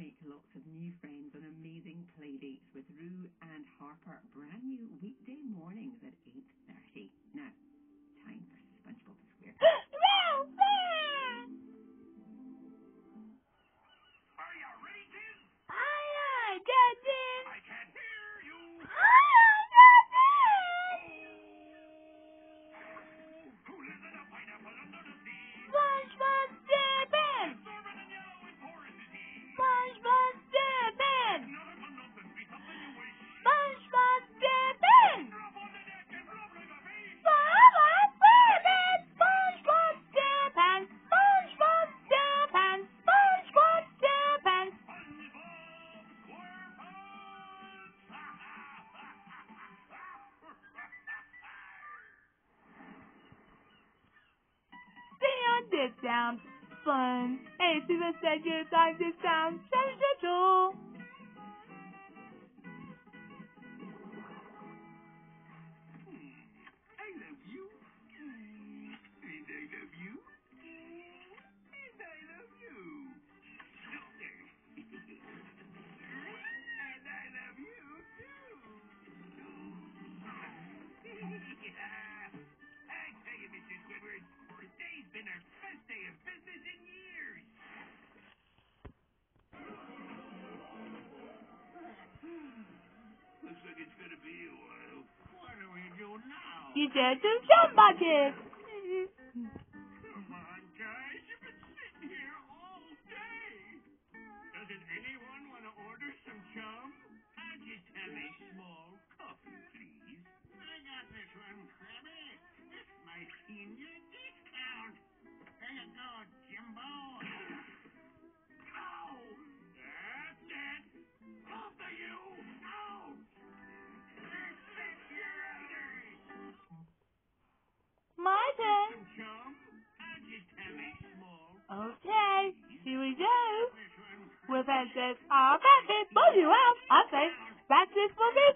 make lots of new friends on amazing play dates with Rue and Harper. Brand new weekday it sounds fun. Hey, Susan said you like this sounds sensational. Güzel Türkçen bacı. With that I'm that says, you out, I say, that's it for me,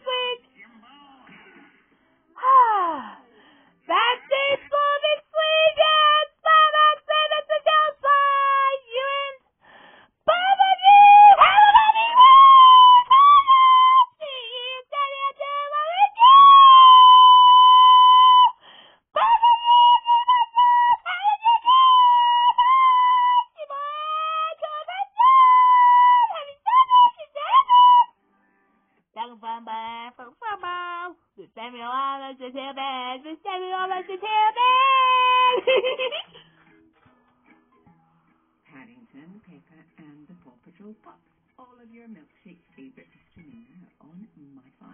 Samuel Allen's a tailbag. Miss Samuel Allen's a tailbag. Paddington, Peppa, and the Paw Patrol Pups. All of your milkshake favourites streaming now on My 5.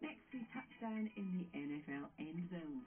Next, we touch down in the NFL end zone.